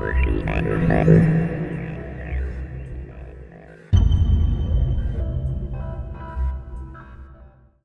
Pussy,